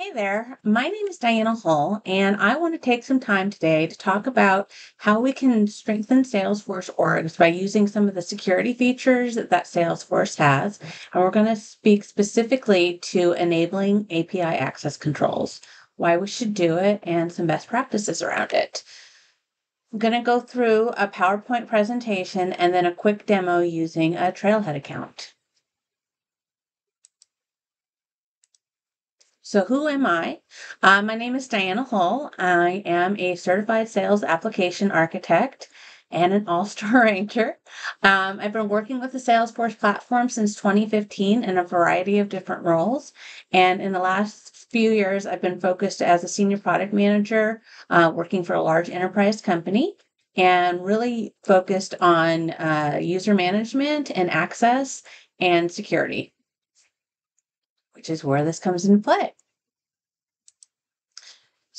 Hey there, my name is Diana Hull, and I want to take some time today to talk about how we can strengthen Salesforce orgs by using some of the security features that Salesforce has. And we're going to speak specifically to enabling API access controls, why we should do it, and some best practices around it. I'm going to go through a PowerPoint presentation and then a quick demo using a Trailhead account. So, who am I? Uh, my name is Diana Hull. I am a certified sales application architect and an all star ranger. Um, I've been working with the Salesforce platform since 2015 in a variety of different roles. And in the last few years, I've been focused as a senior product manager, uh, working for a large enterprise company and really focused on uh, user management and access and security which is where this comes into play.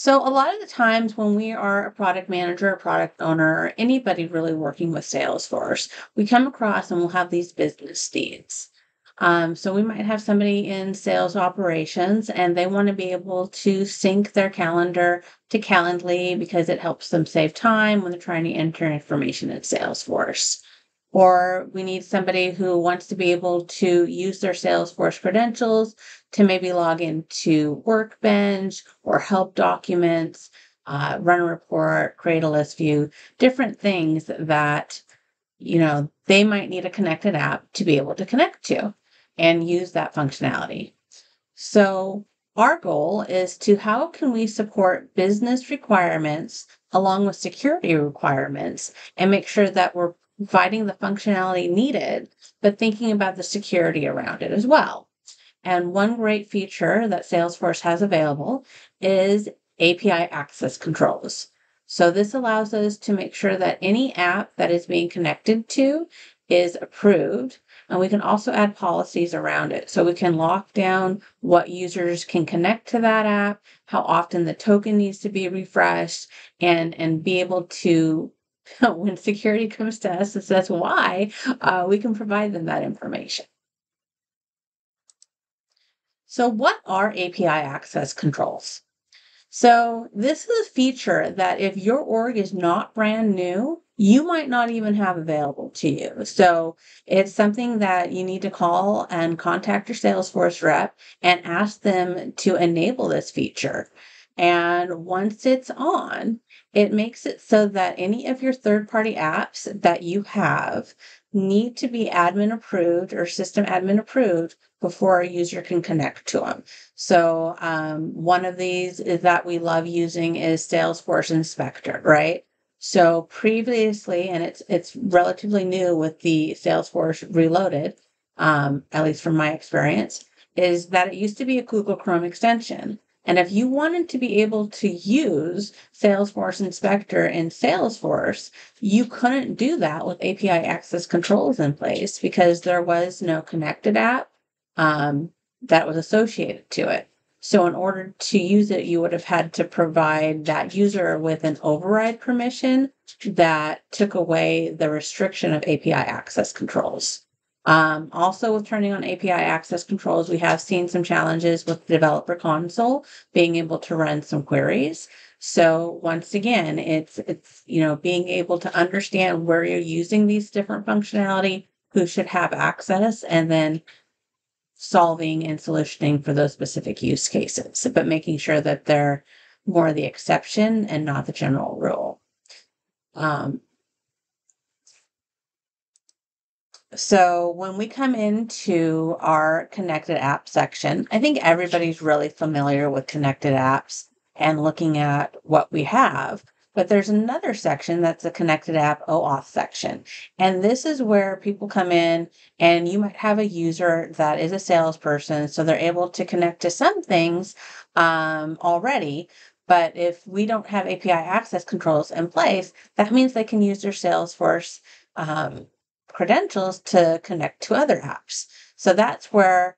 So, a lot of the times when we are a product manager, a product owner, or anybody really working with Salesforce, we come across and we'll have these business needs. Um, so, we might have somebody in sales operations and they want to be able to sync their calendar to Calendly because it helps them save time when they're trying to enter information in Salesforce or we need somebody who wants to be able to use their Salesforce credentials to maybe log into Workbench or help documents, uh, run a report, create a list view, different things that you know they might need a connected app to be able to connect to and use that functionality. So our goal is to how can we support business requirements along with security requirements and make sure that we're providing the functionality needed, but thinking about the security around it as well. And one great feature that Salesforce has available is API access controls. So this allows us to make sure that any app that is being connected to is approved. And we can also add policies around it. So we can lock down what users can connect to that app, how often the token needs to be refreshed, and, and be able to when security comes to us and says why, uh, we can provide them that information. So, what are API access controls? So, this is a feature that if your org is not brand new, you might not even have available to you. So, it's something that you need to call and contact your Salesforce rep and ask them to enable this feature. And once it's on, it makes it so that any of your third party apps that you have need to be admin approved or system admin approved before a user can connect to them. So, um, one of these is that we love using is Salesforce Inspector, right? So previously, and it's it's relatively new with the Salesforce Reloaded, um, at least from my experience, is that it used to be a Google Chrome extension. And if you wanted to be able to use Salesforce Inspector in Salesforce, you couldn't do that with API access controls in place because there was no connected app um, that was associated to it. So, in order to use it, you would have had to provide that user with an override permission that took away the restriction of API access controls. Um, also, with turning on API access controls, we have seen some challenges with the developer console being able to run some queries. So once again, it's it's you know being able to understand where you're using these different functionality, who should have access, and then solving and solutioning for those specific use cases, but making sure that they're more the exception and not the general rule. Um, So when we come into our connected app section, I think everybody's really familiar with connected apps and looking at what we have. But there's another section that's a connected app OAuth section. And this is where people come in and you might have a user that is a salesperson. So they're able to connect to some things um, already. But if we don't have API access controls in place, that means they can use their Salesforce um, credentials to connect to other apps. So that's where,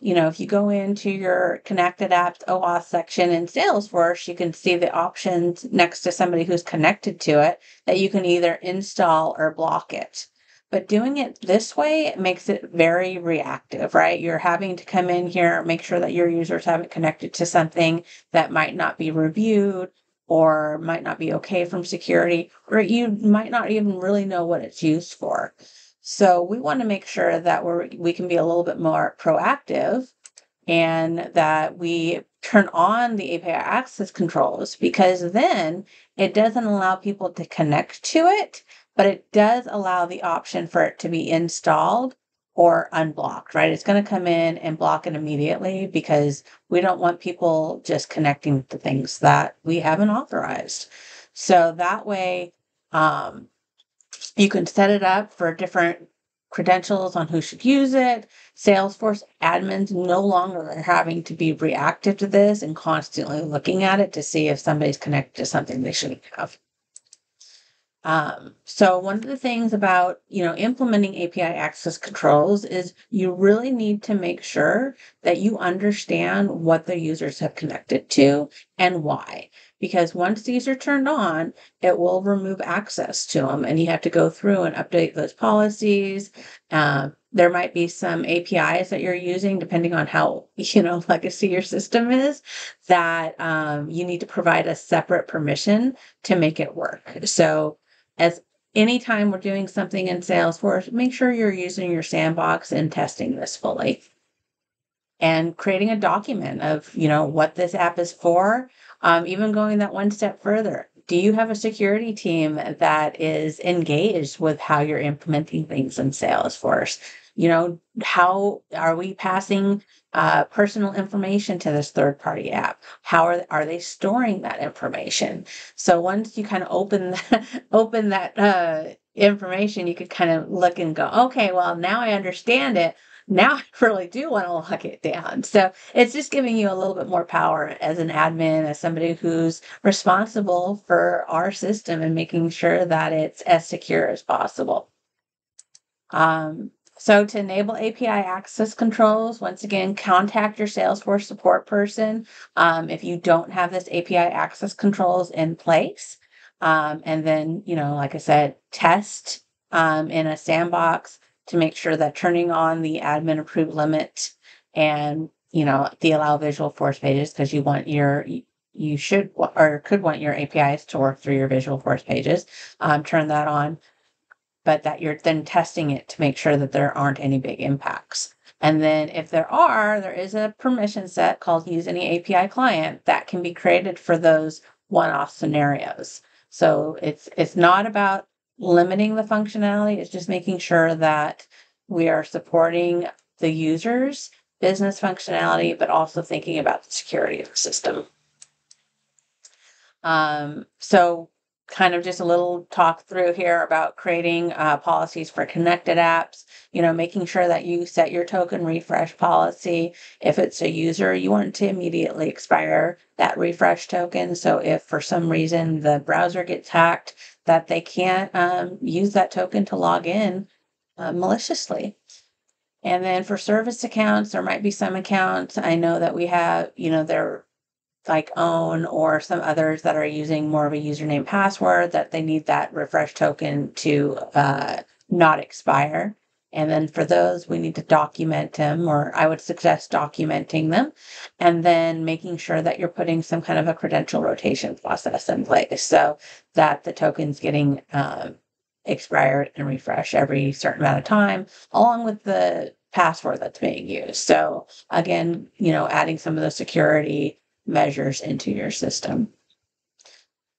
you know, if you go into your connected apps OAuth section in Salesforce, you can see the options next to somebody who's connected to it that you can either install or block it. But doing it this way it makes it very reactive, right? You're having to come in here, make sure that your users haven't connected to something that might not be reviewed or might not be okay from security, or you might not even really know what it's used for. So we want to make sure that we're we can be a little bit more proactive and that we turn on the API access controls because then it doesn't allow people to connect to it, but it does allow the option for it to be installed or unblocked, right? It's going to come in and block it immediately because we don't want people just connecting to things that we haven't authorized. So that way, um, you can set it up for different credentials on who should use it. Salesforce admins no longer are having to be reactive to this and constantly looking at it to see if somebody's connected to something they shouldn't have. Um, so one of the things about you know implementing API access controls is you really need to make sure that you understand what the users have connected to and why. Because once these are turned on, it will remove access to them, and you have to go through and update those policies. Uh, there might be some APIs that you're using, depending on how you know legacy your system is, that um, you need to provide a separate permission to make it work. So as anytime we're doing something in Salesforce, make sure you're using your sandbox and testing this fully. And creating a document of, you know, what this app is for, um, even going that one step further. Do you have a security team that is engaged with how you're implementing things in Salesforce? You know, how are we passing uh, personal information to this third party app? How are, are they storing that information? So once you kind of open, that, open that uh, information, you could kind of look and go, okay, well, now I understand it. Now I really do want to lock it down. So it's just giving you a little bit more power as an admin, as somebody who's responsible for our system and making sure that it's as secure as possible. Um, so to enable API access controls, once again, contact your Salesforce support person um, if you don't have this API access controls in place. Um, and then, you know, like I said, test um, in a sandbox to make sure that turning on the admin approved limit and, you know, the allow Visualforce pages because you want your, you should or could want your APIs to work through your Visualforce pages. Um, turn that on but that you're then testing it to make sure that there aren't any big impacts. And then if there are, there is a permission set called use any API client that can be created for those one-off scenarios. So it's it's not about limiting the functionality, it's just making sure that we are supporting the users business functionality, but also thinking about the security of the system. Um, so kind of just a little talk through here about creating uh, policies for connected apps you know making sure that you set your token refresh policy. If it's a user you want to immediately expire that refresh token. So if for some reason the browser gets hacked that they can't um, use that token to log in uh, maliciously. And then for service accounts there might be some accounts. I know that we have you know they're like own or some others that are using more of a username password that they need that refresh token to uh, not expire. And then for those, we need to document them, or I would suggest documenting them, and then making sure that you're putting some kind of a credential rotation process in place so that the token's getting um, expired and refreshed every certain amount of time, along with the password that's being used. So again, you know, adding some of the security measures into your system.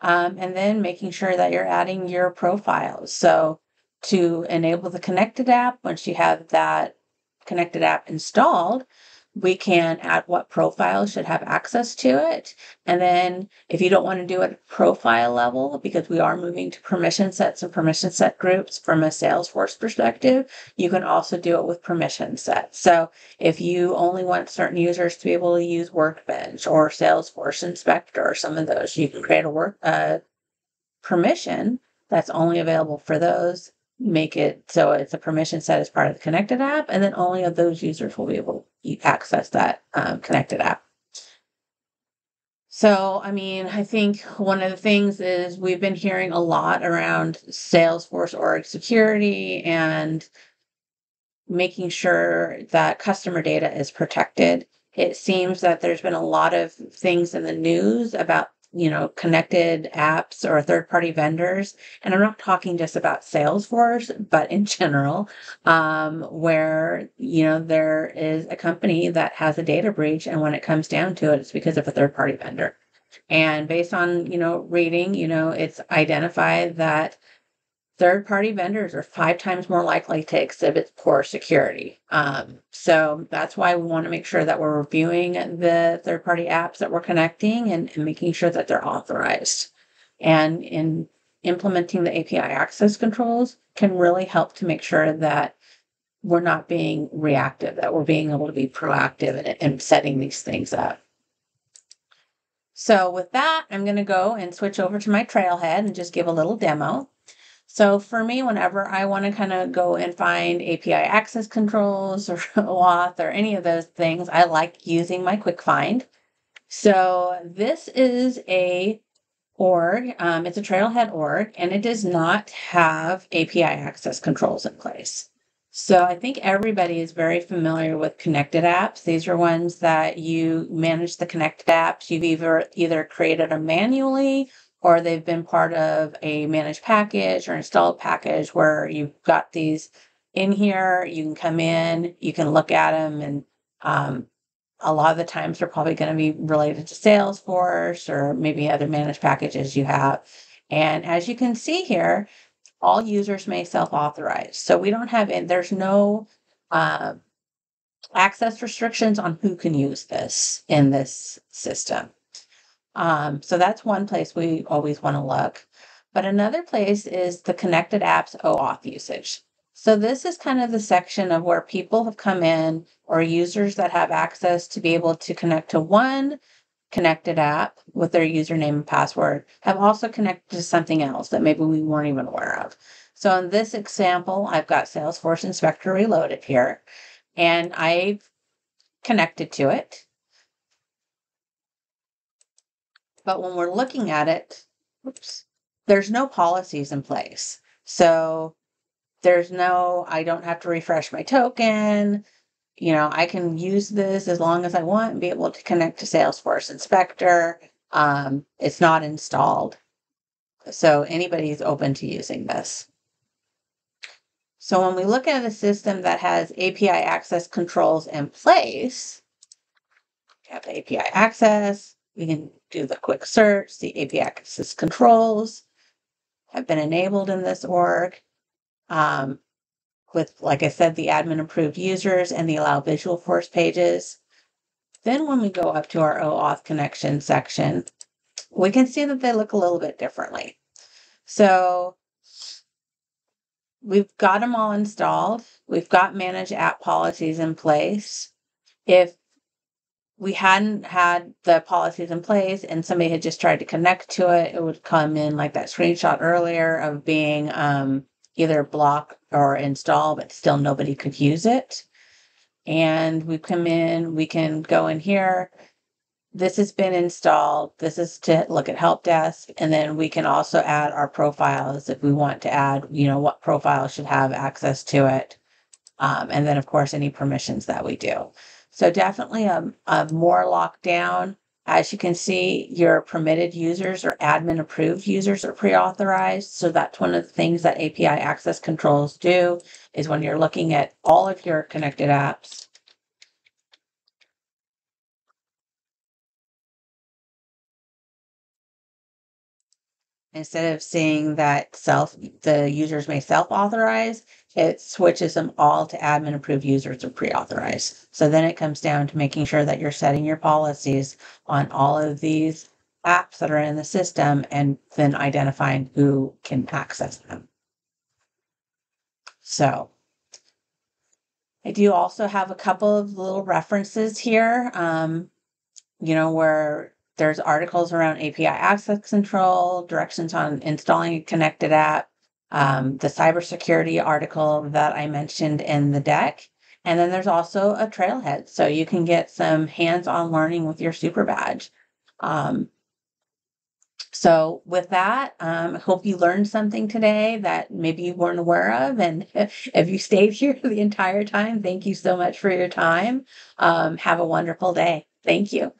Um, and then making sure that you're adding your profiles. So to enable the connected app, once you have that connected app installed, we can add what profiles should have access to it. And then if you don't want to do it profile level, because we are moving to permission sets and permission set groups from a Salesforce perspective, you can also do it with permission sets. So if you only want certain users to be able to use Workbench or Salesforce Inspector or some of those, you can create a work uh, permission that's only available for those make it so it's a permission set as part of the connected app, and then only of those users will be able to access that um, connected app. So, I mean, I think one of the things is we've been hearing a lot around Salesforce org security and making sure that customer data is protected. It seems that there's been a lot of things in the news about you know, connected apps or third party vendors. And I'm not talking just about Salesforce, but in general, um, where, you know, there is a company that has a data breach. And when it comes down to it, it's because of a third party vendor. And based on, you know, reading, you know, it's identified that third party vendors are five times more likely to exhibit poor security. Um, so that's why we want to make sure that we're reviewing the third party apps that we're connecting and, and making sure that they're authorized. And in implementing the API access controls can really help to make sure that we're not being reactive, that we're being able to be proactive in, in setting these things up. So with that, I'm going to go and switch over to my trailhead and just give a little demo. So for me, whenever I want to kind of go and find API access controls or OAuth or any of those things, I like using my quick find. So this is a org. Um, it's a Trailhead org, and it does not have API access controls in place. So I think everybody is very familiar with connected apps. These are ones that you manage the connected apps. You've either either created them manually or they've been part of a managed package or installed package where you've got these in here. You can come in, you can look at them, and um, a lot of the times they're probably going to be related to Salesforce or maybe other managed packages you have. And as you can see here, all users may self authorize. So we don't have, and there's no uh, access restrictions on who can use this in this system. Um, so that's one place we always want to look. But another place is the connected apps OAuth usage. So this is kind of the section of where people have come in or users that have access to be able to connect to one connected app with their username and password have also connected to something else that maybe we weren't even aware of. So in this example, I've got Salesforce Inspector Reloaded here, and I've connected to it. But when we're looking at it, oops, there's no policies in place. So there's no, I don't have to refresh my token. You know, I can use this as long as I want and be able to connect to Salesforce Inspector. Um, it's not installed. So anybody's open to using this. So when we look at a system that has API access controls in place, we have API access, we can do the quick search, the API access controls have been enabled in this org. Um, with, like I said, the admin approved users and the allow Visualforce pages. Then when we go up to our OAuth connection section, we can see that they look a little bit differently. So we've got them all installed. We've got manage app policies in place. If we hadn't had the policies in place and somebody had just tried to connect to it, it would come in like that screenshot earlier of being um, either block or install, but still nobody could use it. And we come in, we can go in here. This has been installed. This is to look at help desk. And then we can also add our profiles if we want to add, you know, what profile should have access to it. Um, and then, of course, any permissions that we do. So definitely a, a more lockdown. As you can see, your permitted users or admin approved users are pre-authorized. So that's one of the things that API access controls do is when you're looking at all of your connected apps, instead of seeing that self the users may self-authorize it switches them all to admin approved users or pre-authorized. So then it comes down to making sure that you're setting your policies on all of these apps that are in the system and then identifying who can access them. So I do also have a couple of little references here, um, you know, where there's articles around API access control, directions on installing a connected app, um, the cybersecurity article that I mentioned in the deck. And then there's also a trailhead. So you can get some hands on learning with your super badge Um, so with that, um, I hope you learned something today that maybe you weren't aware of. And if you stayed here the entire time, thank you so much for your time. Um, have a wonderful day. Thank you.